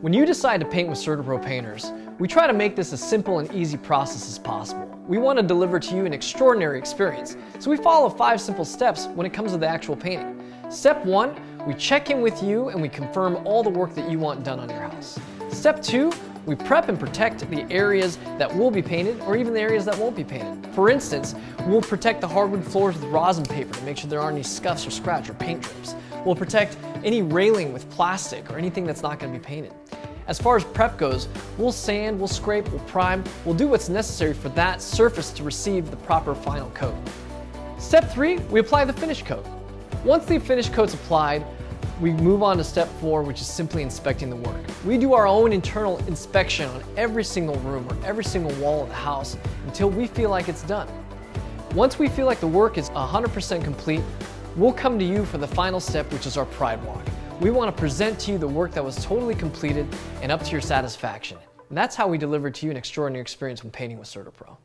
When you decide to paint with CertaPro painters, we try to make this as simple and easy process as possible. We want to deliver to you an extraordinary experience, so we follow five simple steps when it comes to the actual painting. Step one, we check in with you and we confirm all the work that you want done on your house. Step two, we prep and protect the areas that will be painted or even the areas that won't be painted. For instance, we'll protect the hardwood floors with rosin paper to make sure there aren't any scuffs or scratch or paint drips. We'll protect any railing with plastic or anything that's not going to be painted. As far as prep goes, we'll sand, we'll scrape, we'll prime, we'll do what's necessary for that surface to receive the proper final coat. Step three, we apply the finish coat. Once the finish coat's applied, we move on to step four, which is simply inspecting the work. We do our own internal inspection on every single room or every single wall of the house until we feel like it's done. Once we feel like the work is 100% complete, we'll come to you for the final step, which is our pride walk. We want to present to you the work that was totally completed and up to your satisfaction. And that's how we deliver to you an extraordinary experience when painting with CertaPro.